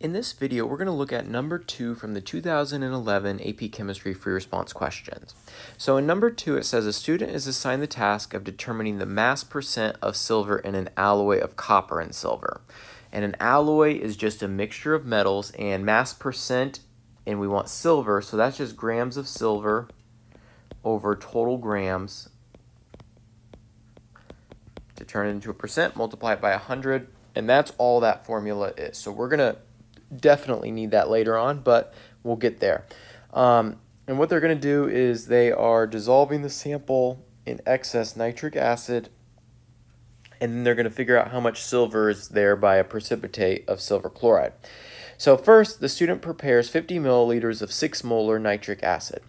In this video, we're going to look at number two from the 2011 AP Chemistry Free Response questions. So in number two, it says a student is assigned the task of determining the mass percent of silver in an alloy of copper and silver. And an alloy is just a mixture of metals and mass percent, and we want silver, so that's just grams of silver over total grams to turn it into a percent, multiply it by 100, and that's all that formula is. So we're going to definitely need that later on, but we'll get there. Um, and what they're going to do is they are dissolving the sample in excess nitric acid, and then they're going to figure out how much silver is there by a precipitate of silver chloride. So first, the student prepares 50 milliliters of 6 molar nitric acid.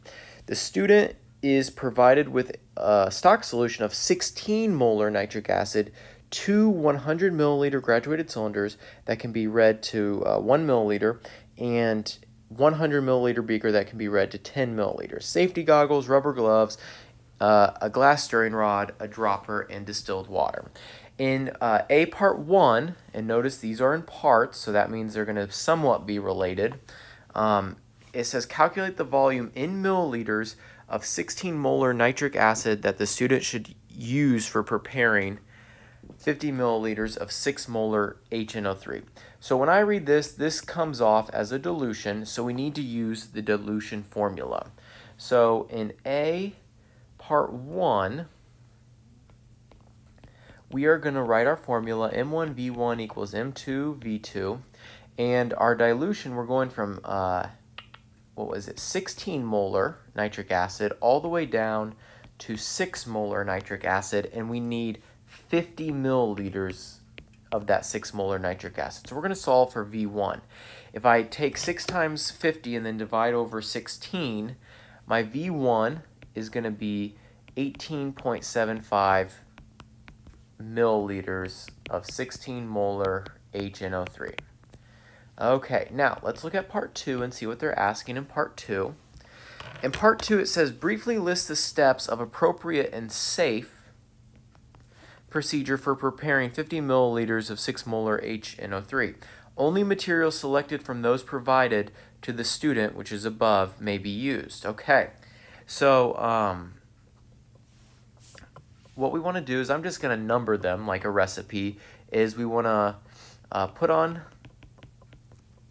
The student is provided with a stock solution of 16 molar nitric acid two 100 milliliter graduated cylinders that can be read to uh, 1 milliliter and 100 milliliter beaker that can be read to 10 milliliters. Safety goggles, rubber gloves, uh, a glass stirring rod, a dropper, and distilled water. In uh, A part 1, and notice these are in parts, so that means they're going to somewhat be related. Um, it says calculate the volume in milliliters of 16 molar nitric acid that the student should use for preparing 50 milliliters of 6 molar HNO3. So when I read this, this comes off as a dilution, so we need to use the dilution formula. So in A part 1, we are going to write our formula M1V1 equals M2V2, and our dilution, we're going from, uh, what was it, 16 molar nitric acid all the way down to 6 molar nitric acid, and we need 50 milliliters of that 6 molar nitric acid. So we're going to solve for V1. If I take 6 times 50 and then divide over 16, my V1 is going to be 18.75 milliliters of 16 molar HNO3. Okay, now let's look at part 2 and see what they're asking in part 2. In part 2, it says, briefly list the steps of appropriate and safe procedure for preparing 50 milliliters of 6 molar HNO3. Only materials selected from those provided to the student, which is above, may be used. Okay, so um, what we want to do is I'm just going to number them like a recipe, is we want to uh, put on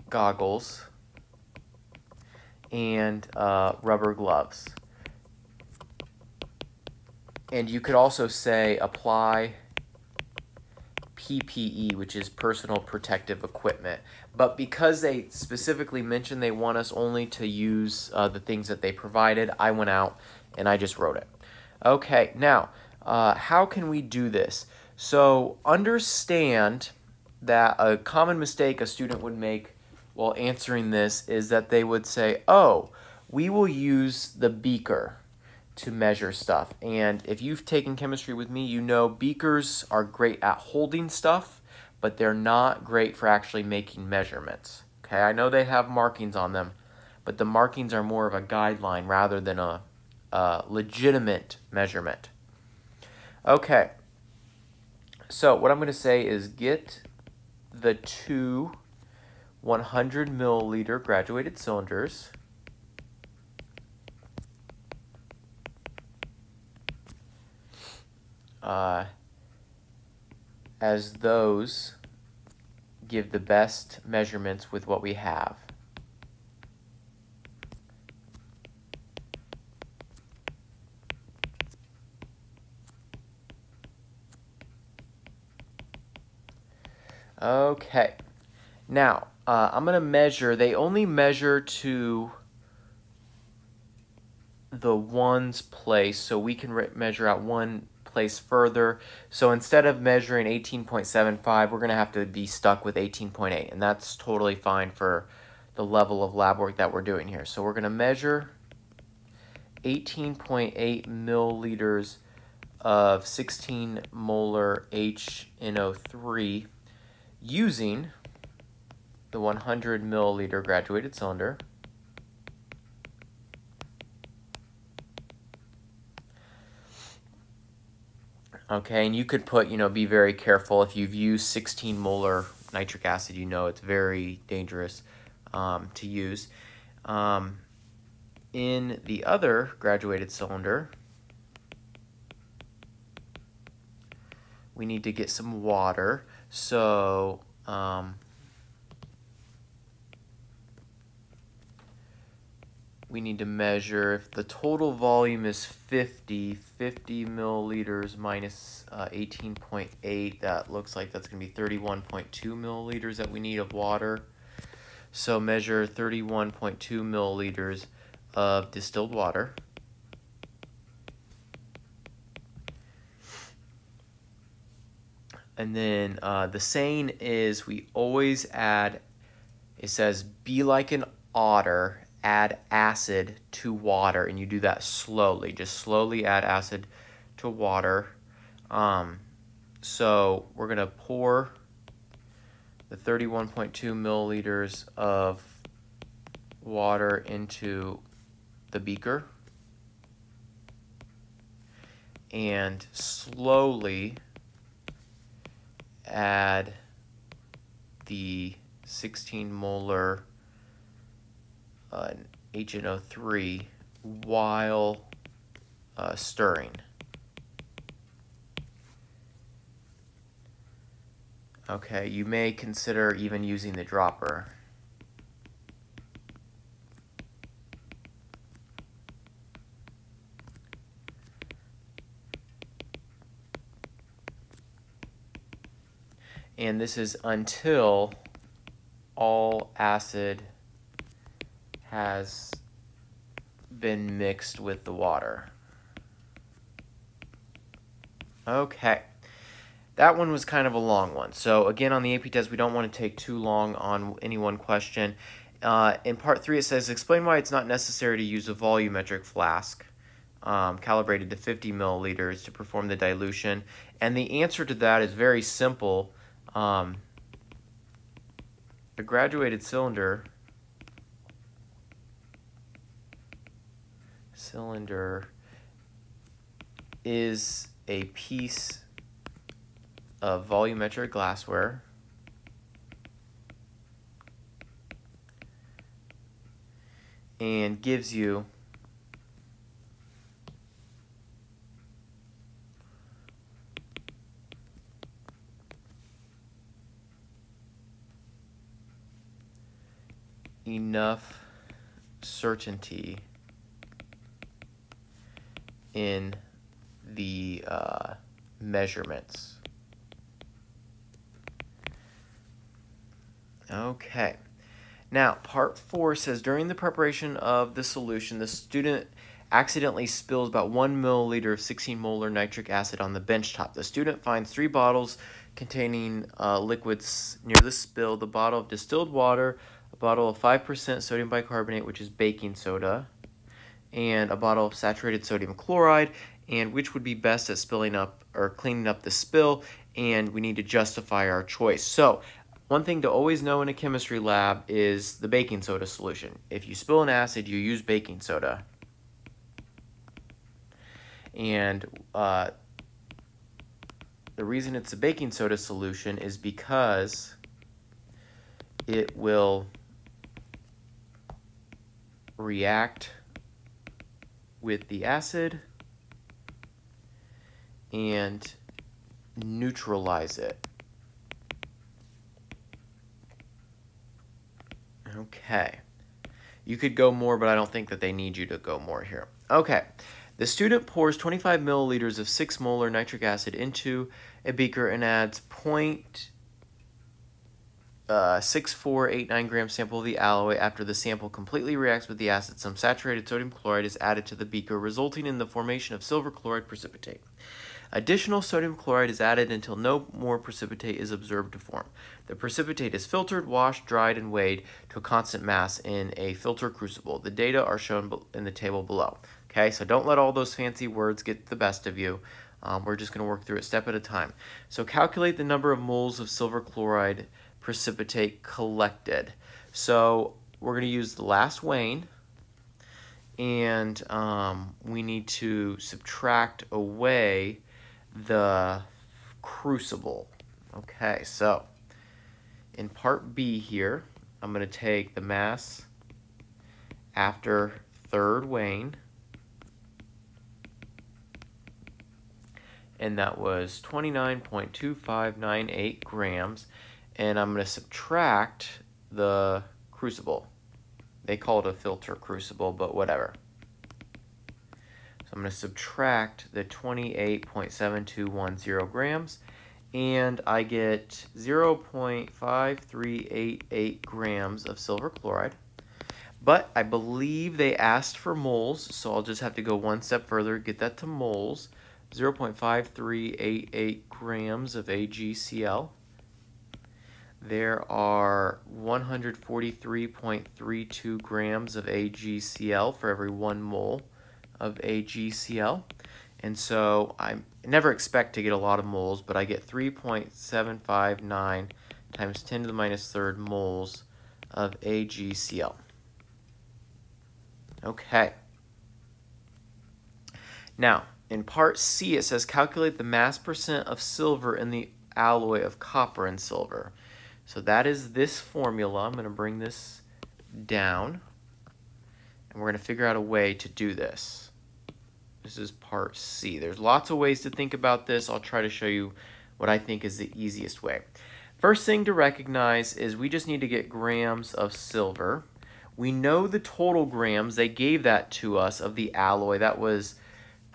goggles and uh, rubber gloves. And you could also say apply PPE, which is personal protective equipment. But because they specifically mentioned they want us only to use uh, the things that they provided, I went out and I just wrote it. Okay, now, uh, how can we do this? So understand that a common mistake a student would make while answering this is that they would say, oh, we will use the beaker to measure stuff. And if you've taken chemistry with me, you know beakers are great at holding stuff, but they're not great for actually making measurements. Okay, I know they have markings on them, but the markings are more of a guideline rather than a, a legitimate measurement. Okay, so what I'm going to say is get the two 100 milliliter graduated cylinders. Uh, as those give the best measurements with what we have. Okay, now uh, I'm going to measure, they only measure to the ones place, so we can measure out one place further. So instead of measuring 18.75, we're going to have to be stuck with 18.8, and that's totally fine for the level of lab work that we're doing here. So we're going to measure 18.8 milliliters of 16 molar HNO3 using the 100 milliliter graduated cylinder. Okay, and you could put, you know, be very careful if you've used 16 molar nitric acid, you know it's very dangerous um, to use. Um, in the other graduated cylinder, we need to get some water. So um, we need to measure if the total volume is 50, 50 milliliters minus, uh, 18.8, that looks like that's going to be 31.2 milliliters that we need of water. So measure 31.2 milliliters of distilled water. And then uh, the saying is we always add, it says, be like an otter, add acid to water. And you do that slowly. Just slowly add acid to water. Um, so we're going to pour the 31.2 milliliters of water into the beaker and slowly add the 16 molar uh, HNO3 while uh, stirring. Okay, you may consider even using the dropper. and this is until all acid has been mixed with the water. Okay. That one was kind of a long one. So again, on the AP test, we don't want to take too long on any one question. Uh, in part three, it says, explain why it's not necessary to use a volumetric flask um, calibrated to 50 milliliters to perform the dilution. And the answer to that is very simple. Um, a graduated cylinder cylinder is a piece of volumetric glassware. And gives you enough certainty in the uh, measurements. Okay. Now, part four says during the preparation of the solution, the student accidentally spills about one milliliter of 16 molar nitric acid on the bench top. The student finds three bottles containing uh, liquids near the spill, the bottle of distilled water, a bottle of 5% sodium bicarbonate, which is baking soda, and a bottle of saturated sodium chloride, and which would be best at spilling up or cleaning up the spill, and we need to justify our choice. So, one thing to always know in a chemistry lab is the baking soda solution. If you spill an acid, you use baking soda. And uh, the reason it's a baking soda solution is because it will react with the acid and neutralize it. Okay. You could go more, but I don't think that they need you to go more here. Okay. The student pours 25 milliliters of 6 molar nitric acid into a beaker and adds point uh, 6489 gram sample of the alloy. After the sample completely reacts with the acid, some saturated sodium chloride is added to the beaker, resulting in the formation of silver chloride precipitate. Additional sodium chloride is added until no more precipitate is observed to form. The precipitate is filtered, washed, dried, and weighed to a constant mass in a filter crucible. The data are shown in the table below. Okay, so don't let all those fancy words get the best of you. Um, we're just going to work through it step at a time. So calculate the number of moles of silver chloride precipitate collected. So we're going to use the last weighing and um, we need to subtract away the crucible. Okay, so in part B here, I'm going to take the mass after third weighing, and that was 29.2598 grams, and I'm going to subtract the crucible. They call it a filter crucible, but whatever. So I'm going to subtract the 28.7210 grams, and I get 0.5388 grams of silver chloride. But I believe they asked for moles, so I'll just have to go one step further, get that to moles. 0.5388 grams of AgCl. There are 143.32 grams of AgCl for every one mole of AgCl. And so I never expect to get a lot of moles, but I get 3.759 times 10 to the minus third moles of AgCl. Okay. Now, in part C, it says calculate the mass percent of silver in the alloy of copper and silver. So that is this formula. I'm going to bring this down. And we're going to figure out a way to do this. This is part C. There's lots of ways to think about this. I'll try to show you what I think is the easiest way. First thing to recognize is we just need to get grams of silver. We know the total grams. They gave that to us of the alloy. That was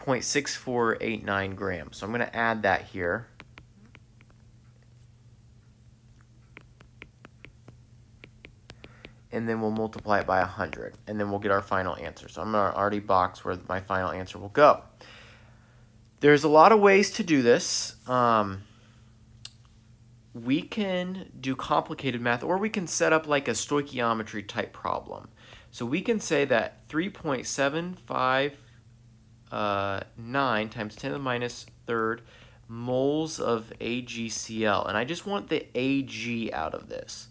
0.6489 grams. So I'm going to add that here. And then we'll multiply it by 100, and then we'll get our final answer. So I'm going to already box where my final answer will go. There's a lot of ways to do this. Um, we can do complicated math, or we can set up like a stoichiometry type problem. So we can say that 3.759 uh, times 10 to the minus third moles of AgCl, and I just want the Ag out of this.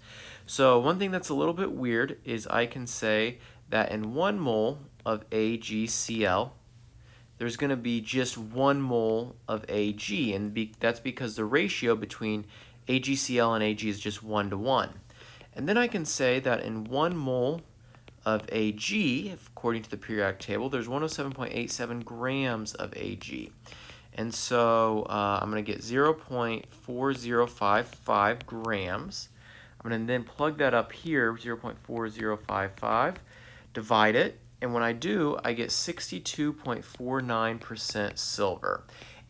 So one thing that's a little bit weird is I can say that in one mole of AgCl, there's going to be just one mole of Ag, and be, that's because the ratio between AgCl and Ag is just 1 to 1. And then I can say that in one mole of Ag, according to the periodic table, there's 107.87 grams of Ag. And so uh, I'm going to get 0.4055 grams. I'm going to then plug that up here, 0.4055, divide it, and when I do, I get 62.49% silver.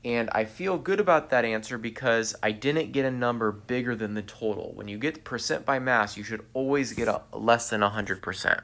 And I feel good about that answer because I didn't get a number bigger than the total. When you get percent by mass, you should always get a less than 100%.